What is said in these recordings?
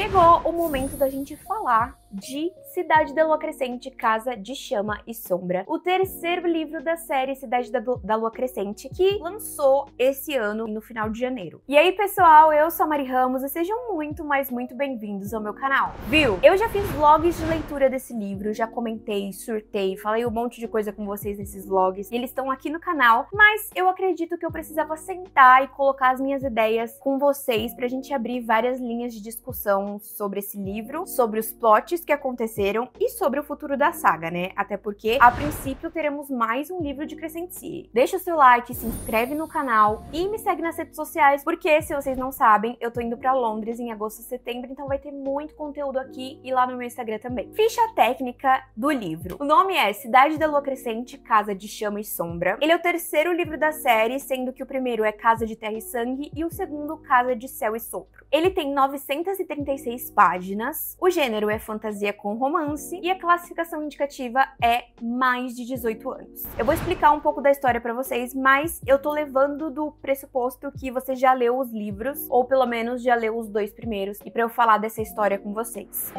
Chegou o momento da gente falar de Cidade da Lua Crescente, Casa de Chama e Sombra, o terceiro livro da série Cidade da, Lua Crescente, que lançou esse ano, no final de janeiro. E aí, pessoal, eu sou a Mari Ramos e sejam muito, mas muito bem-vindos ao meu canal. Viu? Eu já fiz vlogs de leitura desse livro, já comentei, surtei, falei um monte de coisa com vocês nesses vlogs, e eles estão aqui no canal, mas eu acredito que eu precisava sentar e colocar as minhas ideias com vocês pra gente abrir várias linhas de discussão sobre esse livro, sobre os plots que aconteceram e sobre o futuro da saga, né? Até porque, a princípio, teremos mais um livro de Crescent City. Deixa o seu like, se inscreve no canal e me segue nas redes sociais, porque, se vocês não sabem, eu tô indo pra Londres em agosto e setembro, então vai ter muito conteúdo aqui e lá no meu Instagram também. Ficha técnica do livro. O nome é Cidade da Lua Crescente, Casa de Chama e Sombra. Ele é o terceiro livro da série, sendo que o primeiro é Casa de Terra e Sangue e o segundo Casa de Céu e Sopro. Ele tem 936 páginas, o gênero é fantasia fantasia com romance e a classificação indicativa é mais de 18 anos. Eu vou explicar um pouco da história para vocês, mas eu tô levando do pressuposto que você já leu os livros ou pelo menos já leu os dois primeiros e para eu falar dessa história com vocês.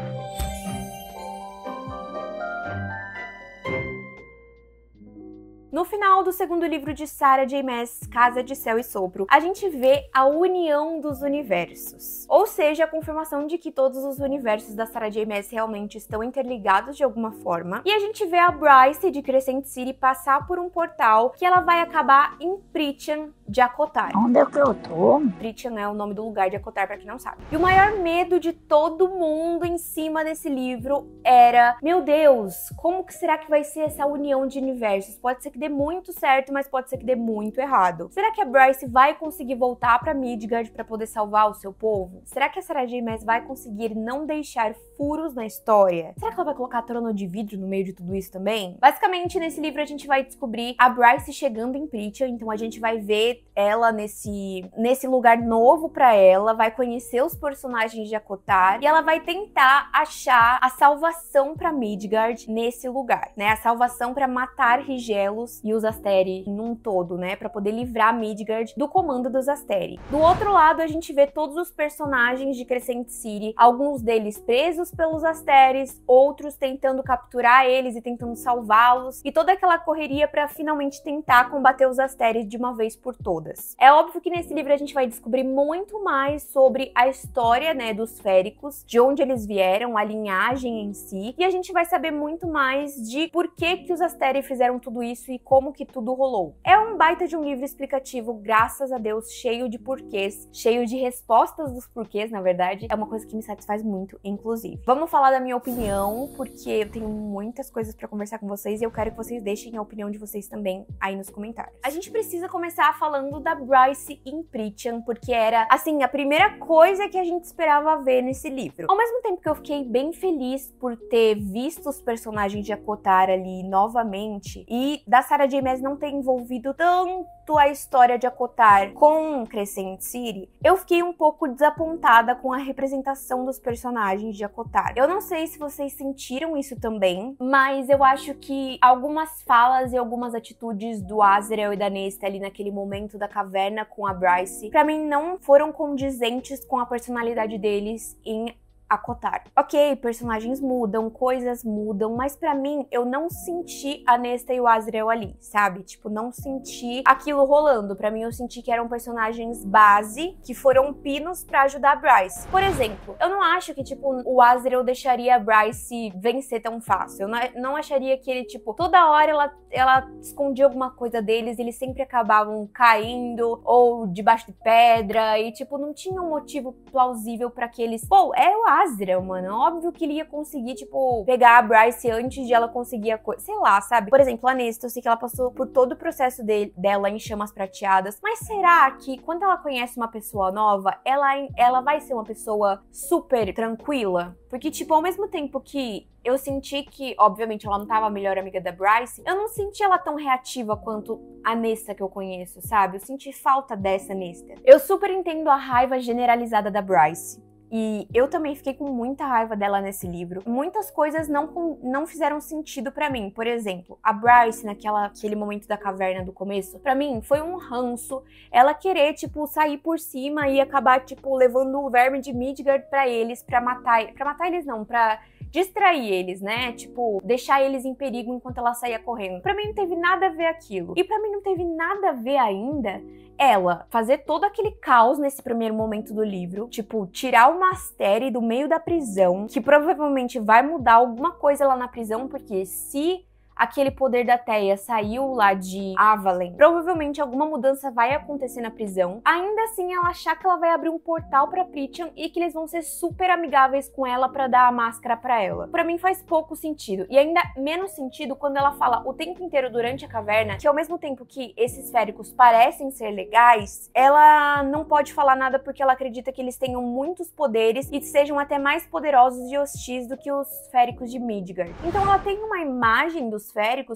No final do segundo livro de Sarah J. Maas, Casa de Céu e Sopro, a gente vê a união dos universos. Ou seja, a confirmação de que todos os universos da Sarah J. Maas realmente estão interligados de alguma forma. E a gente vê a Bryce de Crescent City passar por um portal que ela vai acabar em Pritchan de Akotar. Onde é que eu tô? Pritchan é o nome do lugar de Akotar, para quem não sabe. E o maior medo de todo mundo em cima desse livro era, meu Deus, como que será que vai ser essa união de universos? Pode ser que dê muito certo, mas pode ser que dê muito errado. Será que a Bryce vai conseguir voltar para Midgard para poder salvar o seu povo? Será que a Sarah J. Maas vai conseguir não deixar furos na história? Será que ela vai colocar trono de vidro no meio de tudo isso também? Basicamente, nesse livro a gente vai descobrir a Bryce chegando em Pritchard, então a gente vai ver ela nesse, nesse lugar novo para ela, vai conhecer os personagens de Akotar e ela vai tentar achar a salvação para Midgard nesse lugar, né? A salvação para matar Rigelos e os Asteri num todo, né, para poder livrar Midgard do comando dos Asteri. Do outro lado, a gente vê todos os personagens de Crescent City, alguns deles presos pelos Asteres, outros tentando capturar eles e tentando salvá-los, e toda aquela correria para finalmente tentar combater os Asteres de uma vez por todas. É óbvio que nesse livro a gente vai descobrir muito mais sobre a história, né, dos féricos, de onde eles vieram, a linhagem em si, e a gente vai saber muito mais de por que que os Asteri fizeram tudo isso e como que tudo rolou. É um baita de um livro explicativo, graças a Deus, cheio de porquês, cheio de respostas dos porquês, na verdade. É uma coisa que me satisfaz muito, inclusive. Vamos falar da minha opinião, porque eu tenho muitas coisas para conversar com vocês e eu quero que vocês deixem a opinião de vocês também aí nos comentários. A gente precisa começar falando da Bryce em Pritchan, porque era, assim, a primeira coisa que a gente esperava ver nesse livro. Ao mesmo tempo que eu fiquei bem feliz por ter visto os personagens de Akotar ali novamente e da Sarah J. Maas não ter envolvido tanto a história de Akotar com Crescent City, eu fiquei um pouco desapontada com a representação dos personagens de Akotar. Eu não sei se vocês sentiram isso também, mas eu acho que algumas falas e algumas atitudes do Azrael e da Nesta ali naquele momento da caverna com a Bryce, para mim não foram condizentes com a personalidade deles em acotar. Ok, personagens mudam, coisas mudam, mas para mim eu não senti a Nesta e o Azrael ali, sabe? Tipo, não senti aquilo rolando. Para mim eu senti que eram personagens base que foram pinos para ajudar a Bryce. Por exemplo, eu não acho que tipo o Azrael deixaria a Bryce vencer tão fácil. Eu não, não acharia que ele tipo toda hora ela ela escondia alguma coisa deles, eles sempre acabavam caindo ou debaixo de pedra e tipo não tinha um motivo plausível para que eles, pô, é o Azrael, mano. Óbvio que ele ia conseguir, tipo, pegar a Bryce antes de ela conseguir a coisa. Sei lá, sabe? Por exemplo, a Nesta, eu sei que ela passou por todo o processo de, dela em chamas prateadas. Mas será que quando ela conhece uma pessoa nova, ela, ela vai ser uma pessoa super tranquila? Porque, tipo, ao mesmo tempo que eu senti que, obviamente, ela não tava a melhor amiga da Bryce, eu não senti ela tão reativa quanto a Nesta que eu conheço, sabe? Eu senti falta dessa Nesta. Eu super entendo a raiva generalizada da Bryce. E eu também fiquei com muita raiva dela nesse livro. Muitas coisas não, não fizeram sentido para mim. Por exemplo, a Bryce, naquela aquele momento da caverna do começo, para mim foi um ranço ela querer, tipo, sair por cima e acabar, tipo, levando o verme de Midgard para eles, para matar. para matar eles não, pra distrair eles, né? Tipo, deixar eles em perigo enquanto ela saía correndo. Para mim não teve nada a ver aquilo. E para mim não teve nada a ver ainda ela fazer todo aquele caos nesse primeiro momento do livro, tipo, tirar o Mastério do meio da prisão, que provavelmente vai mudar alguma coisa lá na prisão, porque se aquele poder da Teia saiu lá de Avalen, provavelmente alguma mudança vai acontecer na prisão. Ainda assim, ela achar que ela vai abrir um portal para Prithian e que eles vão ser super amigáveis com ela para dar a máscara para ela. Para mim faz pouco sentido e ainda menos sentido quando ela fala o tempo inteiro durante a caverna que ao mesmo tempo que esses féricos parecem ser legais, ela não pode falar nada porque ela acredita que eles tenham muitos poderes e sejam até mais poderosos e hostis do que os féricos de Midgard. Então ela tem uma imagem dos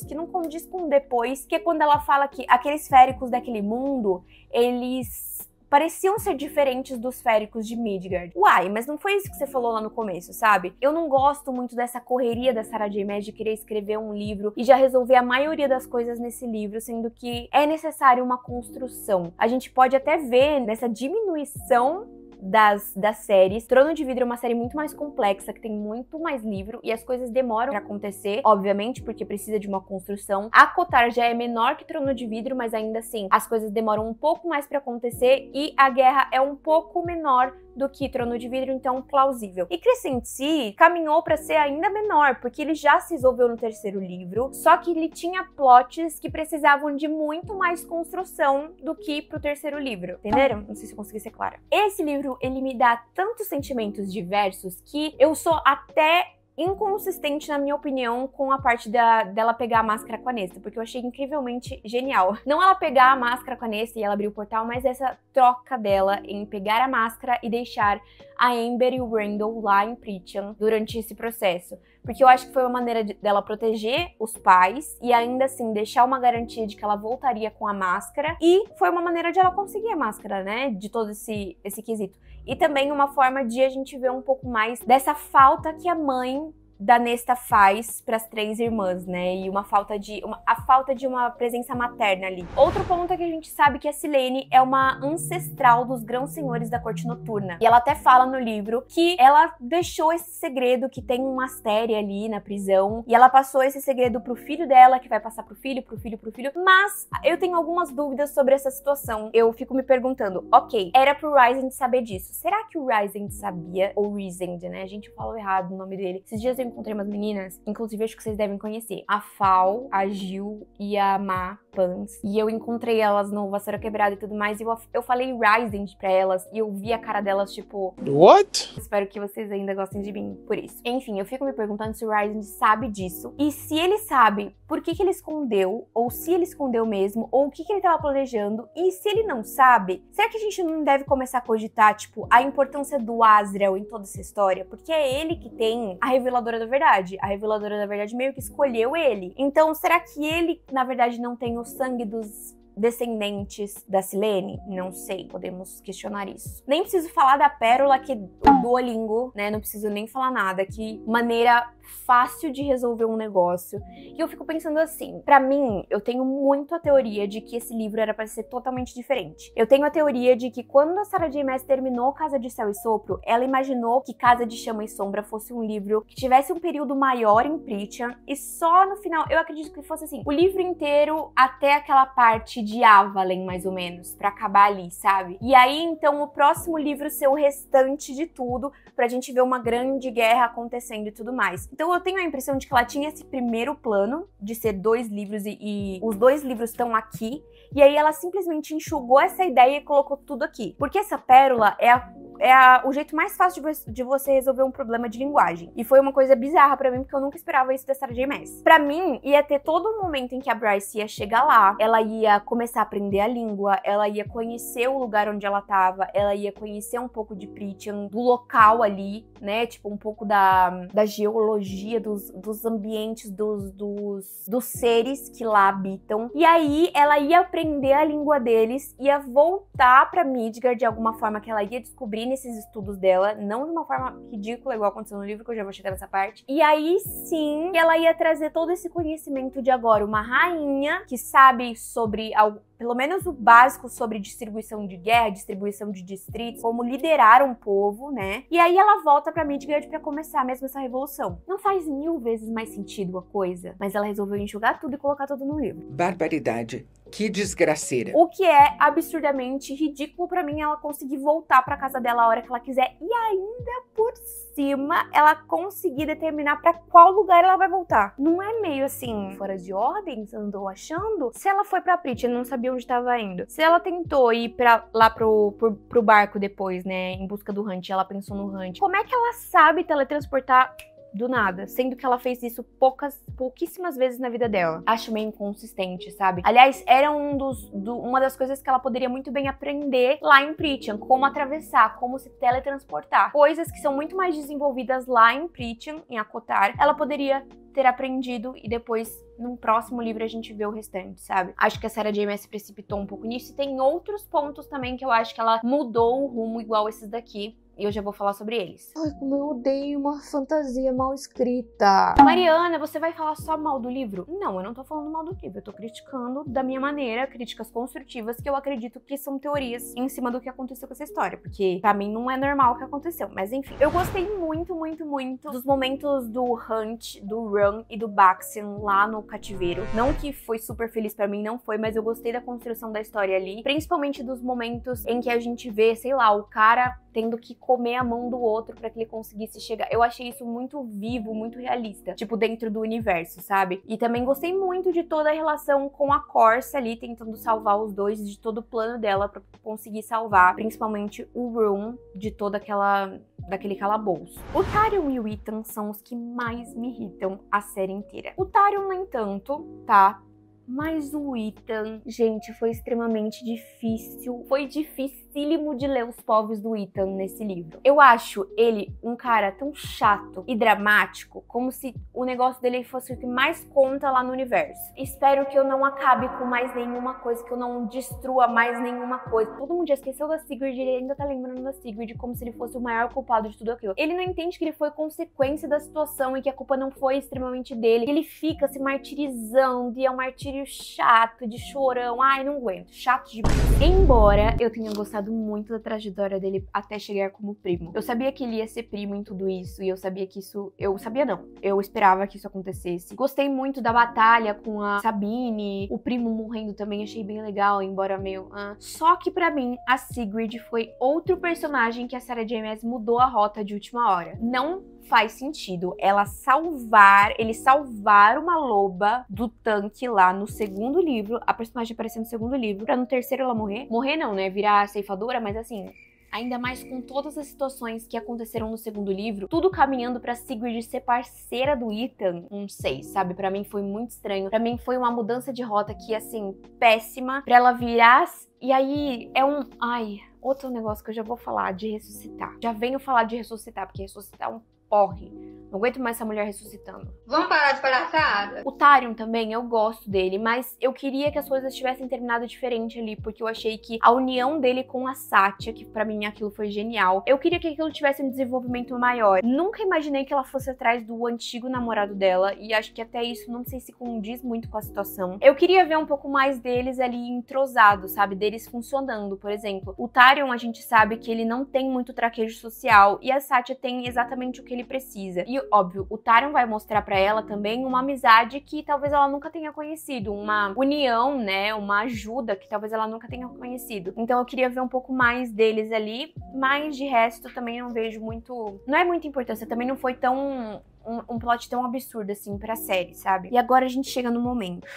que não condiz com depois, que é quando ela fala que aqueles féricos daquele mundo, eles pareciam ser diferentes dos féricos de Midgard. Uai, mas não foi isso que você falou lá no começo, sabe? Eu não gosto muito dessa correria da Sarah J. Maas de querer escrever um livro e já resolver a maioria das coisas nesse livro, sendo que é necessário uma construção. A gente pode até ver nessa diminuição das, das séries. Trono de Vidro é uma série muito mais complexa, que tem muito mais livro e as coisas demoram para acontecer, obviamente, porque precisa de uma construção. A Cotar já é menor que Trono de Vidro, mas ainda assim as coisas demoram um pouco mais para acontecer e a guerra é um pouco menor do que Trono de Vidro, então plausível. E Crescent Sea caminhou para ser ainda menor, porque ele já se resolveu no terceiro livro, só que ele tinha plots que precisavam de muito mais construção do que pro terceiro livro, entenderam? Não sei se eu consegui ser clara. Esse livro, ele me dá tantos sentimentos diversos que eu sou até inconsistente, na minha opinião, com a parte da, dela pegar a máscara com a Nesta, porque eu achei incrivelmente genial. Não ela pegar a máscara com a Nesta e ela abrir o portal, mas essa troca dela em pegar a máscara e deixar a Amber e o Randall lá em Pritcham durante esse processo. Porque eu acho que foi uma maneira de, dela proteger os pais e ainda assim deixar uma garantia de que ela voltaria com a máscara. E foi uma maneira de ela conseguir a máscara, né? De todo esse, esse quesito. E também uma forma de a gente ver um pouco mais dessa falta que a mãe da Nesta faz para as três irmãs, né? E uma falta de uma, a falta de uma presença materna ali. Outro ponto é que a gente sabe que a Silene é uma ancestral dos grãos senhores da corte noturna. E ela até fala no livro que ela deixou esse segredo que tem um astéria ali na prisão e ela passou esse segredo pro filho dela, que vai passar pro filho, pro filho, pro filho. Mas eu tenho algumas dúvidas sobre essa situação. Eu fico me perguntando, OK, era pro Ryzen saber disso. Será que o Ryzen sabia ou Ryzen, né? A gente falou errado o nome dele. Esses dias eu encontrei umas meninas, inclusive acho que vocês devem conhecer. A Fal, a Gil e a Ma Pans. E eu encontrei elas no Vassoura Quebrada e tudo mais. E eu, eu falei Rising pra elas. E eu vi a cara delas, tipo. What? Espero que vocês ainda gostem de mim por isso. Enfim, eu fico me perguntando se o Rising sabe disso. E se ele sabe, por que, que ele escondeu? Ou se ele escondeu mesmo? Ou o que, que ele tava planejando? E se ele não sabe, será que a gente não deve começar a cogitar, tipo, a importância do Azrael em toda essa história? Porque é ele que tem a reveladora da verdade. A reveladora da verdade meio que escolheu ele. Então, será que ele, na verdade, não tem o sangue dos descendentes da Silene? Não sei, podemos questionar isso. Nem preciso falar da pérola que o Duolingo, né? Não preciso nem falar nada. Que maneira fácil de resolver um negócio. E eu fico pensando assim, para mim, eu tenho muito a teoria de que esse livro era para ser totalmente diferente. Eu tenho a teoria de que quando a Sarah J. Maas terminou Casa de Céu e Sopro, ela imaginou que Casa de Chama e Sombra fosse um livro que tivesse um período maior em Pritchard e só no final, eu acredito que fosse assim, o livro inteiro até aquela parte de Avalen, mais ou menos, para acabar ali, sabe? E aí então o próximo livro ser o restante de tudo, pra gente ver uma grande guerra acontecendo e tudo mais. Então eu tenho a impressão de que ela tinha esse primeiro plano de ser dois livros e, e os dois livros estão aqui. E aí ela simplesmente enxugou essa ideia e colocou tudo aqui. Porque essa pérola é a é a, o jeito mais fácil de, de, você resolver um problema de linguagem. E foi uma coisa bizarra para mim, porque eu nunca esperava isso da Sarah J. Maas. Pra mim, ia ter todo um momento em que a Bryce ia chegar lá, ela ia começar a aprender a língua, ela ia conhecer o lugar onde ela tava, ela ia conhecer um pouco de Prithian, do local ali, né? Tipo, um pouco da, da geologia, dos, dos ambientes, dos, dos, dos seres que lá habitam. E aí, ela ia aprender a língua deles, ia voltar pra Midgard de alguma forma que ela ia descobrir nesses estudos dela, não de uma forma ridícula, igual aconteceu no livro, que eu já vou chegar nessa parte. E aí sim, ela ia trazer todo esse conhecimento de agora uma rainha que sabe sobre pelo menos o básico sobre distribuição de guerra, distribuição de distritos, como liderar um povo, né? E aí ela volta para Midgard para começar mesmo essa revolução. Não faz mil vezes mais sentido a coisa, mas ela resolveu enxugar tudo e colocar tudo no livro. Barbaridade. Que desgraceira. O que é absurdamente ridículo para mim ela conseguir voltar para casa dela a hora que ela quiser e ainda por cima ela conseguir determinar para qual lugar ela vai voltar. Não é meio assim fora de ordem, andou achando? Se ela foi para Prit, não sabia onde estava indo. Se ela tentou ir para lá pro, pro, pro barco depois, né, em busca do Hunt, ela pensou no Hunt. Como é que ela sabe teletransportar do nada, sendo que ela fez isso poucas, pouquíssimas vezes na vida dela. Acho meio inconsistente, sabe? Aliás, era um dos, do, uma das coisas que ela poderia muito bem aprender lá em Prithian, como atravessar, como se teletransportar. Coisas que são muito mais desenvolvidas lá em Prithian, em Akotar, ela poderia ter aprendido e depois num próximo livro a gente vê o restante, sabe? Acho que a Sarah J. Se precipitou um pouco nisso e tem outros pontos também que eu acho que ela mudou o rumo igual esses daqui e eu já vou falar sobre eles. Ai, como eu odeio uma fantasia mal escrita. Mariana, você vai falar só mal do livro? Não, eu não tô falando mal do livro, eu tô criticando da minha maneira, críticas construtivas que eu acredito que são teorias em cima do que aconteceu com essa história, porque para mim não é normal o que aconteceu, mas enfim. Eu gostei muito, muito, muito dos momentos do Hunt, do Run e do Baxian lá no cativeiro. Não que foi super feliz para mim, não foi, mas eu gostei da construção da história ali, principalmente dos momentos em que a gente vê, sei lá, o cara tendo que comer a mão do outro para que ele conseguisse chegar. Eu achei isso muito vivo, muito realista, tipo dentro do universo, sabe? E também gostei muito de toda a relação com a Corsa ali tentando salvar os dois, de todo o plano dela para conseguir salvar, principalmente o Room de toda aquela daquele calabouço. O Tarion e o Ethan são os que mais me irritam a série inteira. O Tarion, no entanto, tá mas o Ethan, gente, foi extremamente difícil. Foi dificílimo de ler os povos do Ethan nesse livro. Eu acho ele um cara tão chato e dramático, como se o negócio dele fosse o que mais conta lá no universo. Espero que eu não acabe com mais nenhuma coisa, que eu não destrua mais nenhuma coisa. Todo mundo já esqueceu da Sigurd, ele ainda tá lembrando da Sigurd como se ele fosse o maior culpado de tudo aquilo. Ele não entende que ele foi consequência da situação e que a culpa não foi extremamente dele. Ele fica se martirizando e é um martírio chato, de chorão. Ai, não aguento. Chato de. Embora eu tenha gostado muito da trajetória dele até chegar como primo. Eu sabia que ele ia ser primo em tudo isso. E eu sabia que isso. Eu sabia não. Eu esperava que isso acontecesse. Gostei muito da batalha com a Sabine. O primo morrendo também achei bem legal, embora meio. Ah. Só que para mim, a Sigrid foi outro personagem que a Sarah James mudou a rota de última hora. Não faz sentido ela salvar, ele salvar uma loba do tanque lá no segundo livro, a personagem aparecer no segundo livro, pra no terceiro ela morrer. Morrer não, né? Virar ceifadora, mas assim, ainda mais com todas as situações que aconteceram no segundo livro, tudo caminhando para Sigrid ser parceira do Ethan, não sei, sabe? Para mim foi muito estranho. Para mim foi uma mudança de rota que assim, péssima, para ela virar e aí é um, ai, outro negócio que eu já vou falar de ressuscitar. Já venho falar de ressuscitar, porque ressuscitar é um porre. Não aguento mais essa mulher ressuscitando. Vamos parar de palhaçada. O Tarion também, eu gosto dele, mas eu queria que as coisas tivessem terminado diferente ali, porque eu achei que a união dele com a Satya, que para mim aquilo foi genial, eu queria que aquilo tivesse um desenvolvimento maior. Nunca imaginei que ela fosse atrás do antigo namorado dela, e acho que até isso não sei se condiz muito com a situação. Eu queria ver um pouco mais deles ali entrosados, sabe? Deles funcionando, por exemplo. O Tarion, a gente sabe que ele não tem muito traquejo social, e a Satya tem exatamente o que ele precisa. E, óbvio, o Tarion vai mostrar para ela também uma amizade que talvez ela nunca tenha conhecido, uma união, né, uma ajuda que talvez ela nunca tenha conhecido. Então eu queria ver um pouco mais deles ali, mas de resto também não vejo muito, não é muita importância, também não foi tão um, um plot tão absurdo assim pra série, sabe? E agora a gente chega no momento.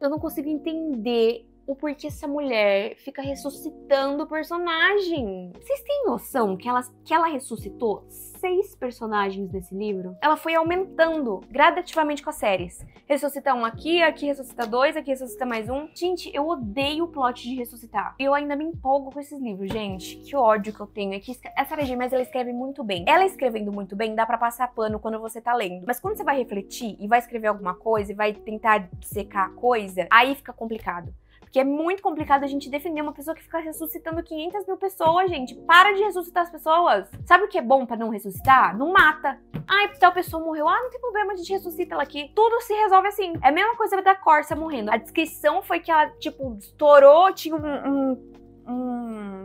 Eu não consigo entender o porquê essa mulher fica ressuscitando o personagem. Vocês têm noção que ela, que ela ressuscitou seis personagens nesse livro, ela foi aumentando gradativamente com as séries. Ressuscita um aqui, aqui ressuscita dois, aqui ressuscita mais um. Gente, eu odeio o plot de ressuscitar. Eu ainda me empolgo com esses livros, gente. Que ódio que eu tenho. É que essa Sarah ela escreve muito bem. Ela escrevendo muito bem, dá para passar pano quando você tá lendo. Mas quando você vai refletir e vai escrever alguma coisa e vai tentar secar a coisa, aí fica complicado. Porque é muito complicado a gente defender uma pessoa que fica ressuscitando 500 mil pessoas, gente. Para de ressuscitar as pessoas. Sabe o que é bom para não ressuscitar? Não mata. Ai, tal pessoa morreu. Ah, não tem problema, a gente ressuscita ela aqui. Tudo se resolve assim. É a mesma coisa da Corsa morrendo. A descrição foi que ela, tipo, estourou, tinha um, um um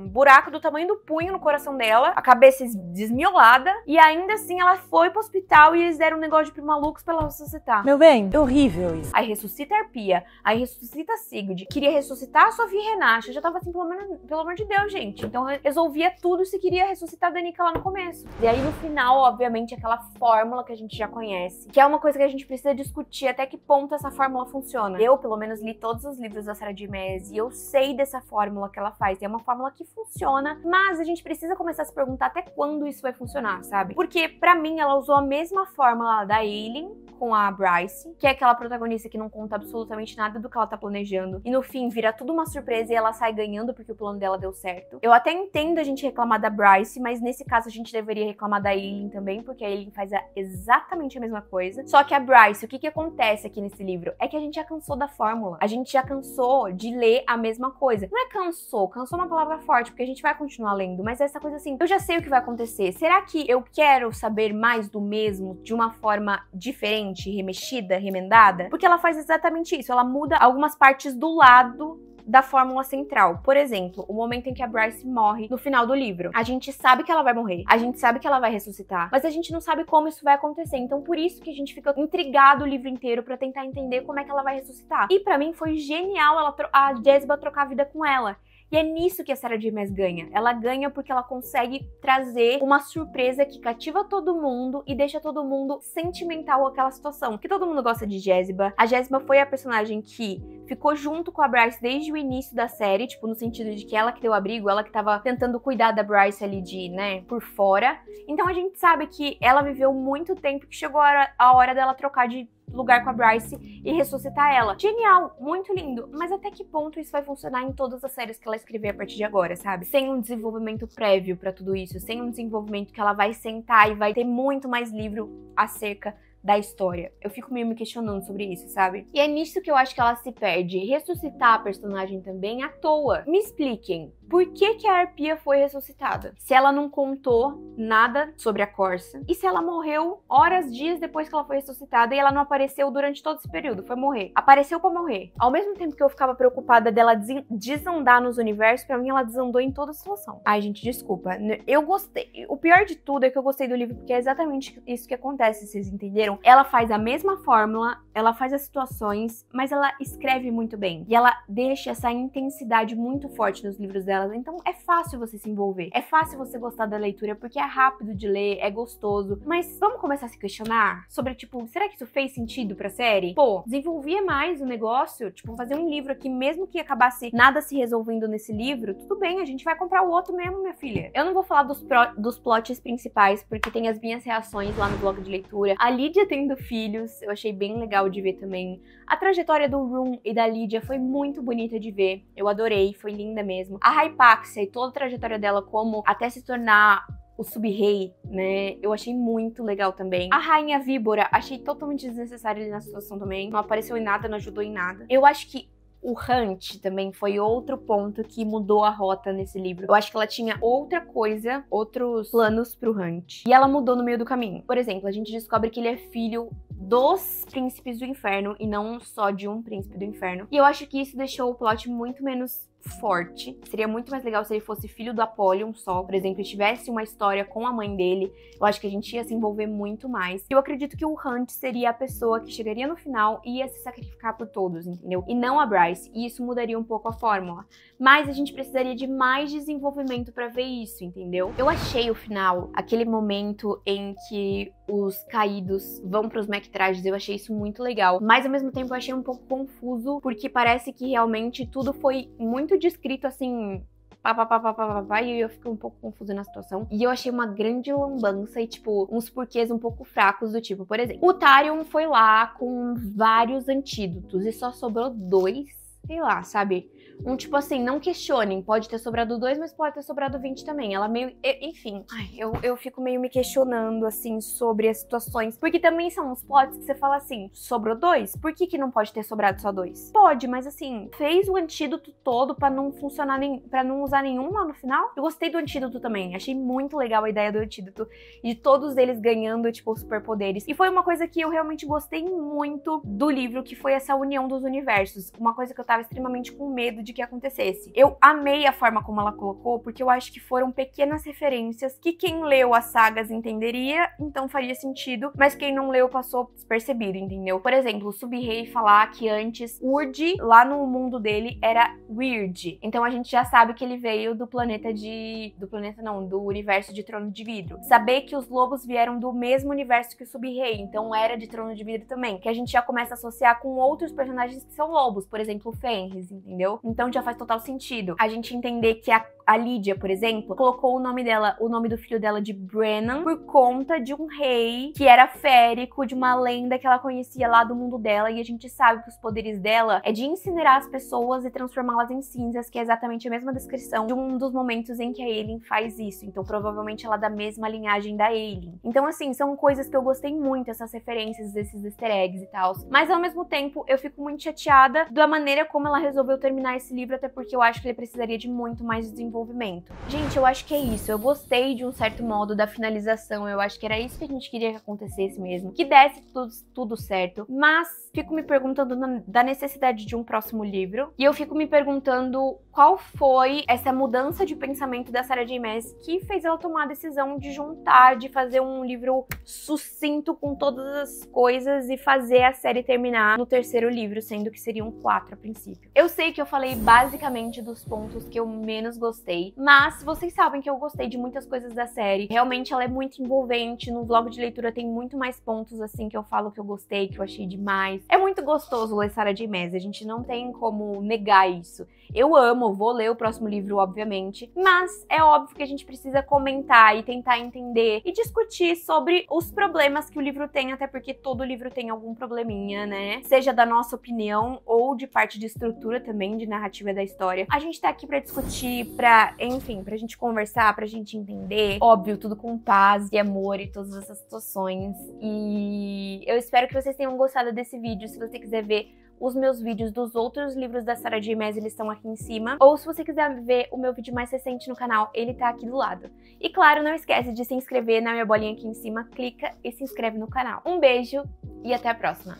buraco do tamanho do punho no coração dela, a cabeça desmiolada, e ainda assim ela foi pro hospital e eles deram um negócio de malucos pra ela ressuscitar. Meu bem, é horrível isso. Aí ressuscita a Arpia, aí ressuscita a Sigurd, queria ressuscitar a Sofia Renasha, já tava assim, pelo, menos, pelo amor de Deus, gente. Então resolvia tudo se queria ressuscitar a Danica lá no começo. E aí no final, obviamente, aquela fórmula que a gente já conhece, que é uma coisa que a gente precisa discutir até que ponto essa fórmula funciona. Eu, pelo menos, li todos os livros da Sarah de Mes e eu sei dessa fórmula que ela faz faz. É uma fórmula que funciona, mas a gente precisa começar a se perguntar até quando isso vai funcionar, sabe? Porque para mim ela usou a mesma fórmula da Aileen com a Bryce, que é aquela protagonista que não conta absolutamente nada do que ela tá planejando. E no fim vira tudo uma surpresa e ela sai ganhando porque o plano dela deu certo. Eu até entendo a gente reclamar da Bryce, mas nesse caso a gente deveria reclamar da Aileen também, porque a Aileen faz exatamente a mesma coisa. Só que a Bryce, o que que acontece aqui nesse livro? É que a gente já cansou da fórmula. A gente já cansou de ler a mesma coisa. Não é cansou, cansou é uma palavra forte, porque a gente vai continuar lendo, mas é essa coisa assim, eu já sei o que vai acontecer. Será que eu quero saber mais do mesmo de uma forma diferente, remexida, remendada? Porque ela faz exatamente isso, ela muda algumas partes do lado da fórmula central. Por exemplo, o momento em que a Bryce morre no final do livro. A gente sabe que ela vai morrer, a gente sabe que ela vai ressuscitar, mas a gente não sabe como isso vai acontecer. Então, por isso que a gente fica intrigado o livro inteiro para tentar entender como é que ela vai ressuscitar. E para mim foi genial ela a Jezebel trocar a vida com ela. E é nisso que a Sarah J. Maas ganha. Ela ganha porque ela consegue trazer uma surpresa que cativa todo mundo e deixa todo mundo sentimental aquela situação. Que todo mundo gosta de Jéssica. A Jéssica foi a personagem que ficou junto com a Bryce desde o início da série, tipo, no sentido de que ela que deu abrigo, ela que tava tentando cuidar da Bryce ali de, né, por fora. Então a gente sabe que ela viveu muito tempo que chegou a hora, a hora dela trocar de lugar com a Bryce e ressuscitar ela. Genial, muito lindo. Mas até que ponto isso vai funcionar em todas as séries que ela escrever a partir de agora, sabe? Sem um desenvolvimento prévio para tudo isso, sem um desenvolvimento que ela vai sentar e vai ter muito mais livro acerca da história. Eu fico meio me questionando sobre isso, sabe? E é nisso que eu acho que ela se perde. Ressuscitar a personagem também à toa. Me expliquem, por que, que a Arpia foi ressuscitada? Se ela não contou nada sobre a Corsa. E se ela morreu horas, dias depois que ela foi ressuscitada e ela não apareceu durante todo esse período? Foi morrer. Apareceu para morrer. Ao mesmo tempo que eu ficava preocupada dela desandar nos universos, para mim ela desandou em toda a situação. Ai, gente, desculpa. Eu gostei. O pior de tudo é que eu gostei do livro porque é exatamente isso que acontece, vocês entenderam? Ela faz a mesma fórmula, ela faz as situações, mas ela escreve muito bem. E ela deixa essa intensidade muito forte nos livros dela delas. Então é fácil você se envolver. É fácil você gostar da leitura porque é rápido de ler, é gostoso. Mas vamos começar a se questionar sobre, tipo, será que isso fez sentido pra série? Pô, desenvolvia mais o negócio, tipo, fazer um livro aqui, mesmo que acabasse nada se resolvendo nesse livro, tudo bem, a gente vai comprar o outro mesmo, minha filha. Eu não vou falar dos, pro, dos plots principais, porque tem as minhas reações lá no blog de leitura. A Lídia tendo filhos, eu achei bem legal de ver também. A trajetória do Room e da Lídia foi muito bonita de ver. Eu adorei, foi linda mesmo. A Hypaxia e toda a trajetória dela como até se tornar o sub-rei, né? Eu achei muito legal também. A Rainha Víbora, achei totalmente desnecessária ali na situação também. Não apareceu em nada, não ajudou em nada. Eu acho que o Hunt também foi outro ponto que mudou a rota nesse livro. Eu acho que ela tinha outra coisa, outros planos pro Hunt. E ela mudou no meio do caminho. Por exemplo, a gente descobre que ele é filho dos príncipes do inferno e não só de um príncipe do inferno. E eu acho que isso deixou o plot muito menos forte. Seria muito mais legal se ele fosse filho do Apollyon só, por exemplo, e tivesse uma história com a mãe dele. Eu acho que a gente ia se envolver muito mais. Eu acredito que o Hunt seria a pessoa que chegaria no final e ia se sacrificar por todos, entendeu? E não a Bryce. E isso mudaria um pouco a fórmula. Mas a gente precisaria de mais desenvolvimento para ver isso, entendeu? Eu achei o final, aquele momento em que os caídos vão para os Mectrages, eu achei isso muito legal. Mas ao mesmo tempo eu achei um pouco confuso, porque parece que realmente tudo foi muito descrito assim pá, pá, pá, pá, pá, pá, e eu fiquei um pouco confusa na situação. E eu achei uma grande lambança e, tipo, uns porquês um pouco fracos do tipo, por exemplo, o Tarion foi lá com vários antídotos e só sobrou dois sei lá, sabe? Um tipo assim, não questionem, pode ter sobrado dois, mas pode ter sobrado 20 também. Ela meio. Enfim, ai, eu, eu fico meio me questionando, assim, sobre as situações. Porque também são uns plots que você fala assim: sobrou dois? Por que, que não pode ter sobrado só dois? Pode, mas assim, fez o antídoto todo para não funcionar, nem, para não usar nenhum lá no final. Eu gostei do antídoto também. Achei muito legal a ideia do antídoto. E todos eles ganhando, tipo, superpoderes. E foi uma coisa que eu realmente gostei muito do livro, que foi essa união dos universos. Uma coisa que eu tava extremamente com medo de que acontecesse. Eu amei a forma como ela colocou, porque eu acho que foram pequenas referências que quem leu as sagas entenderia, então faria sentido, mas quem não leu passou despercebido, entendeu? Por exemplo, o Sub-Rei falar que antes Urd, lá no mundo dele, era Weird. Então a gente já sabe que ele veio do planeta de. do planeta não, do universo de Trono de Vidro. Saber que os lobos vieram do mesmo universo que o Sub-Rei, então era de Trono de Vidro também. Que a gente já começa a associar com outros personagens que são lobos, por exemplo, o Fenris, entendeu? Então já faz total sentido. A gente entender que a a Lídia, por exemplo, colocou o nome dela, o nome do filho dela de Brennan por conta de um rei que era férico, de uma lenda que ela conhecia lá do mundo dela. E a gente sabe que os poderes dela é de incinerar as pessoas e transformá-las em cinzas, que é exatamente a mesma descrição de um dos momentos em que a Aileen faz isso. Então, provavelmente ela é da mesma linhagem da Aileen. Então, assim, são coisas que eu gostei muito, essas referências, esses easter eggs e tal. Mas ao mesmo tempo, eu fico muito chateada da maneira como ela resolveu terminar esse livro, até porque eu acho que ele precisaria de muito mais desenvolvimento desenvolvimento. Gente, eu acho que é isso. Eu gostei de um certo modo da finalização. Eu acho que era isso que a gente queria que acontecesse mesmo. Que desse tudo, tudo certo. Mas fico me perguntando na, da necessidade de um próximo livro. E eu fico me perguntando qual foi essa mudança de pensamento da Sarah J. Maas que fez ela tomar a decisão de juntar, de fazer um livro sucinto com todas as coisas e fazer a série terminar no terceiro livro, sendo que seriam quatro a princípio. Eu sei que eu falei basicamente dos pontos que eu menos gostei. Mas vocês sabem que eu gostei de muitas coisas da série. Realmente ela é muito envolvente. No vlog de leitura tem muito mais pontos assim que eu falo que eu gostei, que eu achei demais. É muito gostoso ler Sarah J. Maas. A gente não tem como negar isso. Eu amo, vou ler o próximo livro, obviamente, mas é óbvio que a gente precisa comentar e tentar entender e discutir sobre os problemas que o livro tem, até porque todo livro tem algum probleminha, né? Seja da nossa opinião ou de parte de estrutura também, de narrativa da história. A gente tá aqui para discutir, pra, enfim, pra gente conversar, pra gente entender. Óbvio, tudo com paz e amor e todas essas situações. E eu espero que vocês tenham gostado desse vídeo. Se você quiser ver os meus vídeos dos outros livros da Sarah J. Maas, eles estão aqui em cima. Ou se você quiser ver o meu vídeo mais recente no canal, ele tá aqui do lado. E claro, não esquece de se inscrever na minha bolinha aqui em cima, clica e se inscreve no canal. Um beijo e até a próxima!